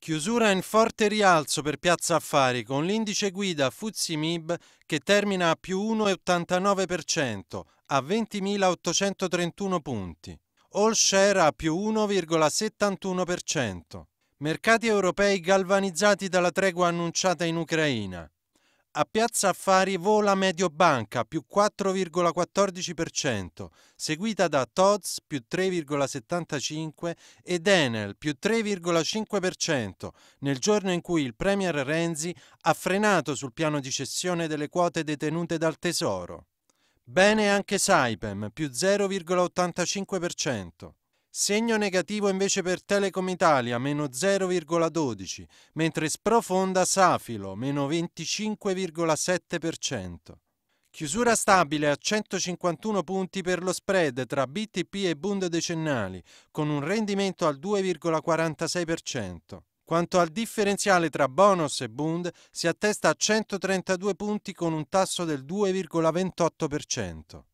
Chiusura in forte rialzo per Piazza Affari con l'indice guida Fuzzi Mib che termina a più 1,89% a 20.831 punti. All share a più 1,71%. Mercati europei galvanizzati dalla tregua annunciata in Ucraina. A Piazza Affari vola Mediobanca più 4,14%, seguita da Tod's più 3,75% ed Enel più 3,5%, nel giorno in cui il Premier Renzi ha frenato sul piano di cessione delle quote detenute dal Tesoro. Bene anche Saipem più 0,85%. Segno negativo invece per Telecom Italia, meno 0,12, mentre sprofonda Safilo, meno 25,7%. Chiusura stabile a 151 punti per lo spread tra BTP e Bund decennali, con un rendimento al 2,46%. Quanto al differenziale tra bonus e Bund, si attesta a 132 punti con un tasso del 2,28%.